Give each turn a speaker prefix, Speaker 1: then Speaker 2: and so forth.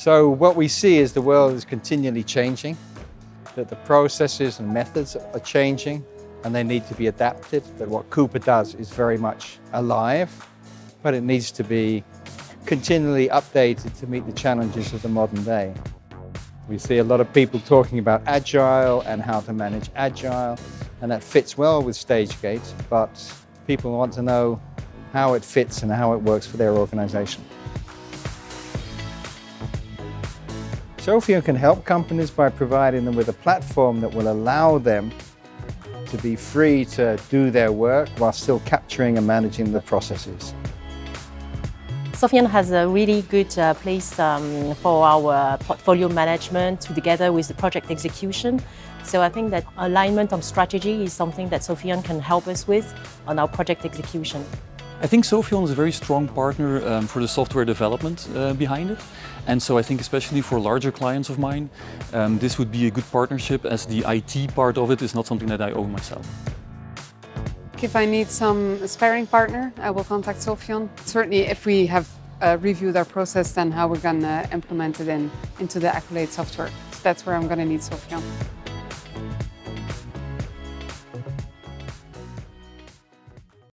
Speaker 1: So what we see is the world is continually changing, that the processes and methods are changing and they need to be adapted, that what Cooper does is very much alive, but it needs to be continually updated to meet the challenges of the modern day. We see a lot of people talking about agile and how to manage agile, and that fits well with StageGate, but people want to know how it fits and how it works for their organization. Sopheon can help companies by providing them with a platform that will allow them to be free to do their work while still capturing and managing the processes.
Speaker 2: Sopheon has a really good uh, place um, for our portfolio management together with the project execution. So I think that alignment on strategy is something that Sopheon can help us with on our project execution.
Speaker 3: I think Sopheon is a very strong partner um, for the software development uh, behind it. And so I think especially for larger clients of mine, um, this would be a good partnership as the IT part of it is not something that I own myself.
Speaker 4: If I need some sparring partner, I will contact Sopheon. Certainly if we have uh, reviewed our process, then how we're going to implement it in, into the Accolade software. So that's where I'm going to need Sopheon.